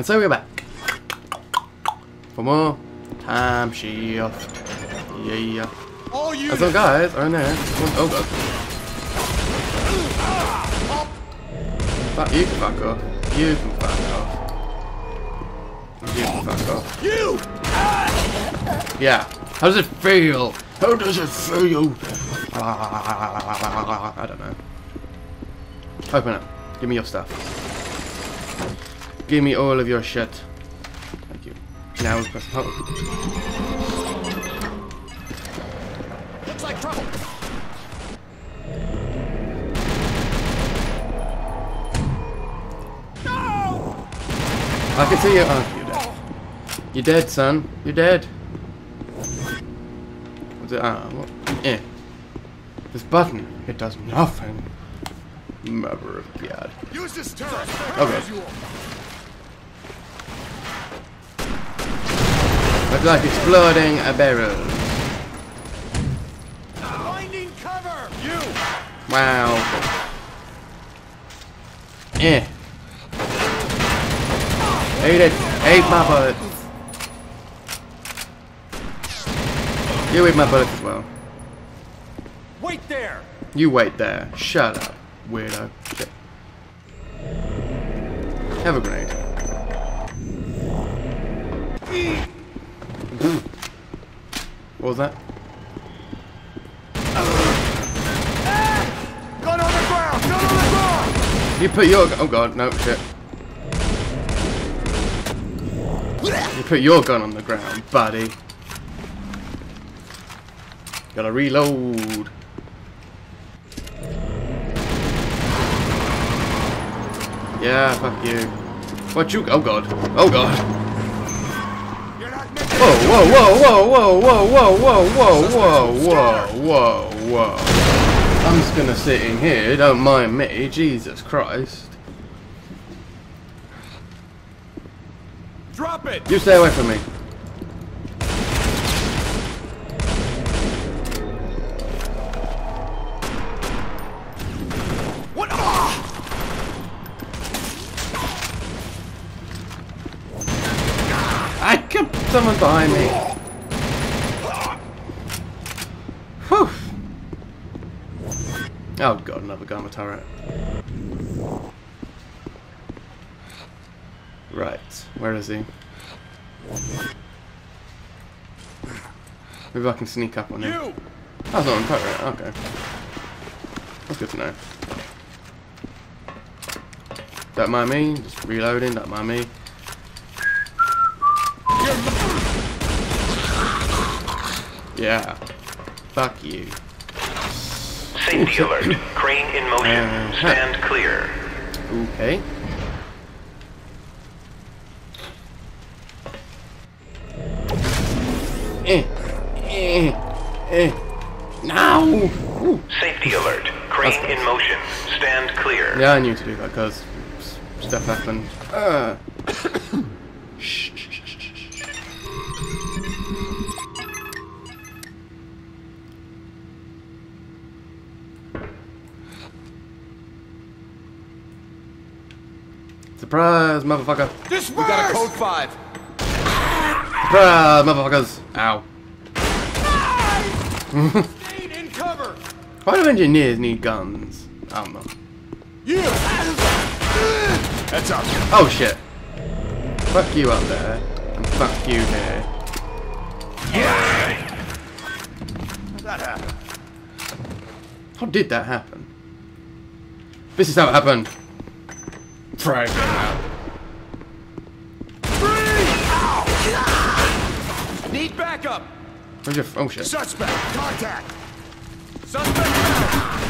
And so we're back. For more TimeShift. Yeah. All And so guys are in there. Oh god. Fuck you can fuck off. You can fuck off. You can fuck off. you! Yeah. How does it feel? How does it feel? Ah, I don't know. Open it. Give me your stuff. Give me all of your shit. Thank you. Now we press. Looks like trouble. No! I can see you. Oh, you're dead. You're dead, son. You're dead. What's it? Ah, what? Eh. This button. It does nothing. Mother of God. Use this turret. Okay. Looks like exploding a barrel. Finding cover. You. Wow. Eh. Ate it. Ate my bullets. You ate my bullets as well. Wait there. You wait there. Shut up, weirdo. Shit. Have a grenade. What was that? Gun on the ground. Gun on the ground. You put your oh god, no shit. You put your gun on the ground, buddy. Gotta reload. Yeah, fuck you. What you? Oh god. Oh god. You're not meant to. Whoa, whoa, whoa, whoa, whoa, whoa, whoa, whoa, whoa, whoa, whoa, whoa. I'm just gonna sit in here, don't mind me, Jesus Christ. Drop it. You stay away from me. I someone behind me. Whew. Oh god, another gamma turret. Right, where is he? Maybe I can sneak up on him. You. That's not on turret, okay. That's good to know. Don't mind me, just reloading, don't mind me. Yeah. Fuck you. Safety alert. Crane in motion. Uh, Stand clear. Okay. Eh. Eh. Eh. No! Ooh. Safety alert. Crane in motion. Stand clear. Yeah, I knew to do that because stuff happened. Uh. Shh. Surprise, motherfucker! Disperse. We got a code five. Surprise, motherfuckers! Ow. In cover. Why do engineers need guns? I don't know. You. That's up. Oh shit. Fuck you up there. And fuck you here. How'd that happen? How did that happen? This is how it happened. Frag it out. Need backup. Where's your oh shit. Suspect. Contact. Suspect down.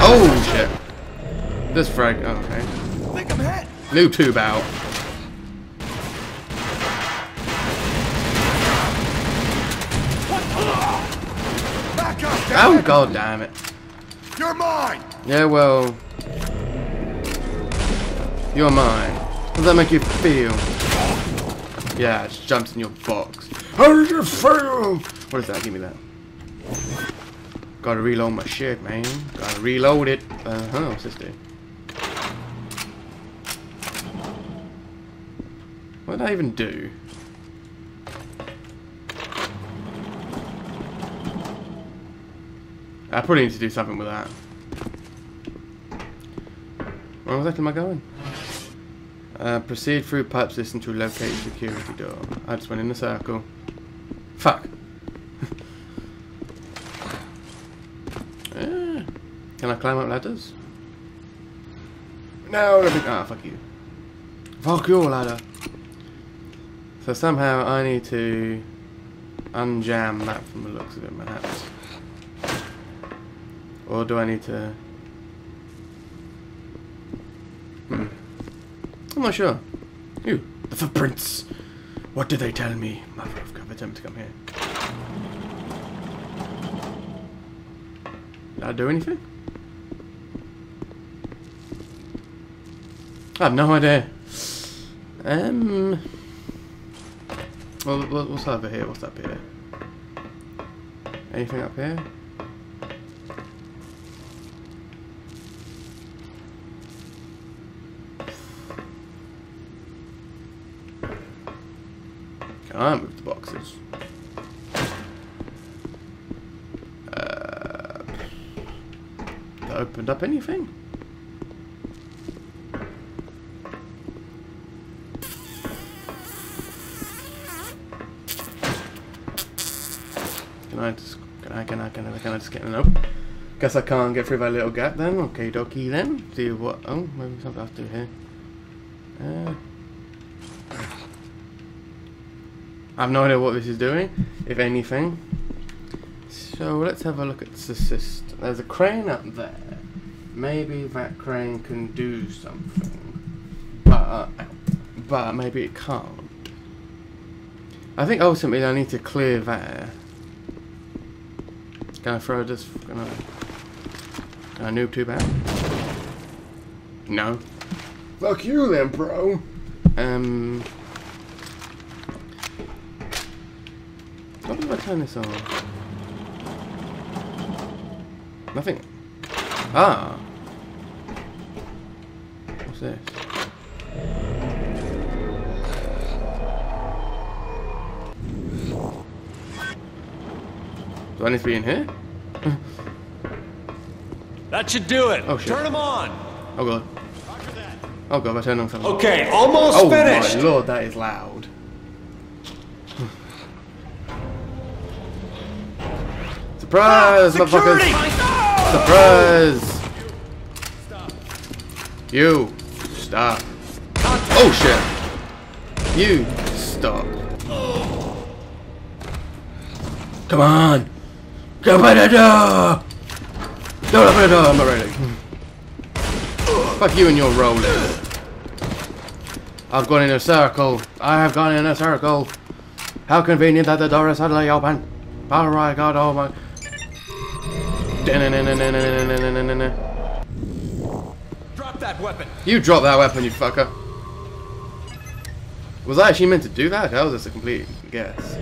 Oh shit. This frag oh, okay. Think I'm hit. Noob tube out. Back up. Oh god damn it. You're mine. Yeah well You're mine. How does that make you feel? Yeah, it jumps in your box. How does it feel? What is that? Give me that. Gotta reload my shit, man. Gotta reload it. Uh huh, what's this do? What did I even do? I probably need to do something with that. Where exactly am I going? Uh, proceed through pipe system to locate security door. I just went in a circle. Fuck. Ah. Can I climb up ladders? No, ah, fuck you. Fuck your ladder. So somehow I need to unjam that from the looks of it, perhaps. Or do I need to... I'm not sure. You, the footprints. What did they tell me? Mother of God, attempt to come here. Did I do anything? I have no idea. Um. Well, what- what's over here? What's up here? Anything up here? Can I move the boxes? Uh, opened up anything? Can I just, can I, can I, can I, can I just get, nope. Guess I can't get through that little gap then. Okay, dokie then. See what, oh, maybe something I have to do here. Uh, I have no idea what this is doing, if anything. So let's have a look at the system. There's a crane up there. Maybe that crane can do something. But, but maybe it can't. I think ultimately I need to clear that. Can I throw this? Can I, can I noob tube out? No. Fuck you then, bro. Um. What do I turn this on? Nothing. Ah. What's this? Do I need to be in here? That should do it. Oh, shit. Turn them on. Oh god. Oh god, I turned on something. Okay, almost Oh finished. Oh, my lord, that is loud. Surprise, Security! motherfuckers! Surprise! Stop. You, stop. Oh shit! You, stop. Come on! Open the door! Don't open the door, I'm not ready. Fuck you and your rolling. I've gone in a circle. I have gone in a circle. How convenient that the door is suddenly open. Oh my god, oh my... Drop that weapon. You drop that weapon, you fucker. Was I actually meant to do that? That was just a complete guess.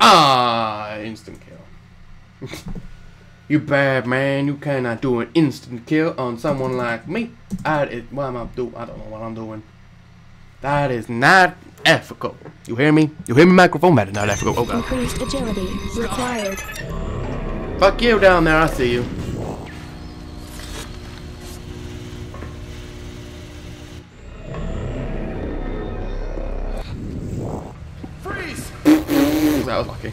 Ah, instant kill. you bad man, you cannot do an instant kill on someone like me. I, it, what am I do? I don't know what I'm doing. That is not ethical. You hear me? You hear me, microphone? Is not ethical. Oh god. Increased agility required. Fuck you down there. I see you. Freeze! That was lucky.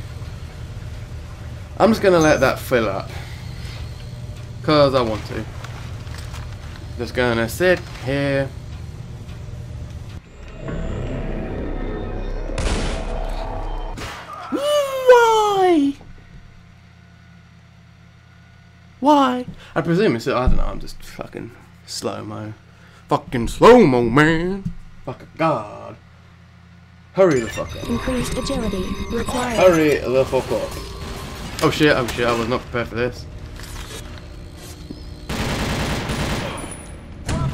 I'm just gonna let that fill up. Cause I want to. Just gonna sit here. Why? I presume it's, I don't know, I'm just fucking slow-mo. Fucking slow-mo, man. Fuck a god. Hurry the fuck up. Increased agility required. Hurry the fuck up. Oh shit, oh shit, I was not prepared for this.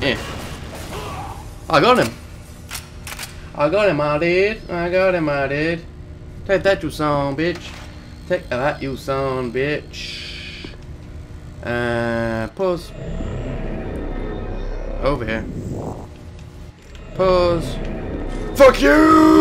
Yeah. I got him. I got him, I did. I got him, I did. Take that, you son, bitch. Take that, you son, bitch. Uh, pause. Over here. Pause. Fuck you!